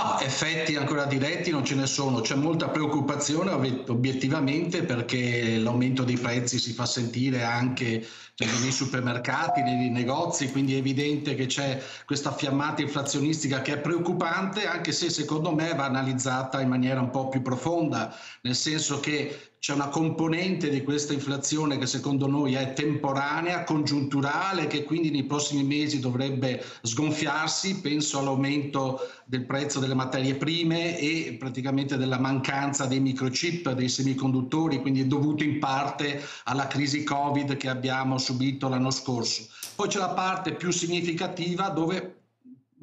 No, effetti ancora diretti non ce ne sono, c'è molta preoccupazione obiettivamente perché l'aumento dei prezzi si fa sentire anche nei supermercati, nei negozi, quindi è evidente che c'è questa fiammata inflazionistica che è preoccupante, anche se secondo me va analizzata in maniera un po' più profonda, nel senso che c'è una componente di questa inflazione che secondo noi è temporanea, congiunturale, che quindi nei prossimi mesi dovrebbe sgonfiarsi. Penso all'aumento del prezzo delle materie prime e praticamente della mancanza dei microchip, dei semiconduttori, quindi è dovuto in parte alla crisi Covid che abbiamo subito l'anno scorso. Poi c'è la parte più significativa dove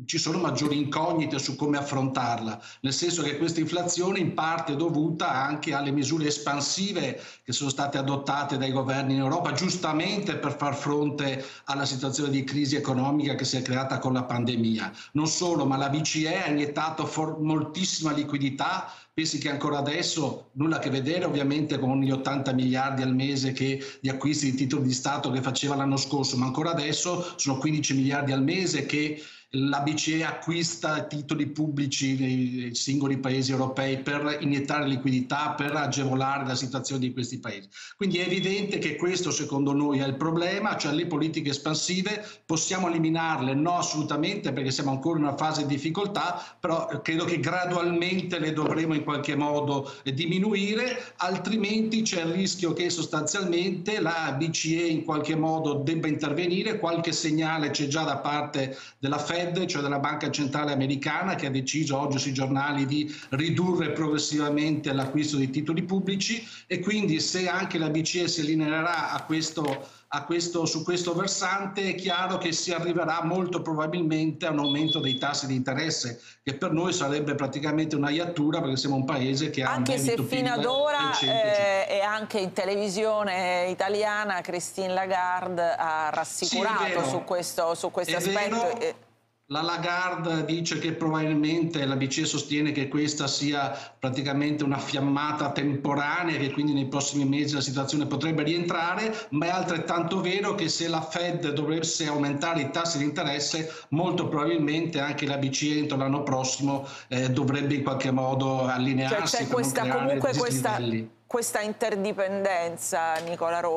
ci sono maggiori incognite su come affrontarla, nel senso che questa inflazione in parte è dovuta anche alle misure espansive che sono state adottate dai governi in Europa, giustamente per far fronte alla situazione di crisi economica che si è creata con la pandemia. Non solo, ma la BCE ha iniettato moltissima liquidità pensi che ancora adesso nulla a che vedere ovviamente con gli 80 miliardi al mese che, di acquisti di titoli di Stato che faceva l'anno scorso, ma ancora adesso sono 15 miliardi al mese che la BCE acquista titoli pubblici nei singoli paesi europei per iniettare liquidità, per agevolare la situazione di questi paesi. Quindi è evidente che questo secondo noi è il problema, cioè le politiche espansive possiamo eliminarle? No, assolutamente, perché siamo ancora in una fase di difficoltà, però credo che gradualmente le dovremo in qualche modo diminuire, altrimenti c'è il rischio che sostanzialmente la BCE in qualche modo debba intervenire, qualche segnale c'è già da parte della Fed Fed, cioè della Banca Centrale Americana, che ha deciso oggi sui giornali di ridurre progressivamente l'acquisto di titoli pubblici e quindi se anche la BCE si allineerà a questo questo, su questo versante è chiaro che si arriverà molto probabilmente a un aumento dei tassi di interesse che per noi sarebbe praticamente una iattura perché siamo un paese che ha anche se fino ad ora eh, e anche in televisione italiana Christine Lagarde ha rassicurato sì, su questo, su questo aspetto. Vero. La Lagarde dice che probabilmente la BCE sostiene che questa sia praticamente una fiammata temporanea che quindi nei prossimi mesi la situazione potrebbe rientrare, ma è altrettanto vero che se la Fed dovesse aumentare i tassi di interesse, molto probabilmente anche la BCE entro l'anno prossimo eh, dovrebbe in qualche modo allinearsi. Cioè c'è questa, comunque questa, questa interdipendenza, Nicola Rossi.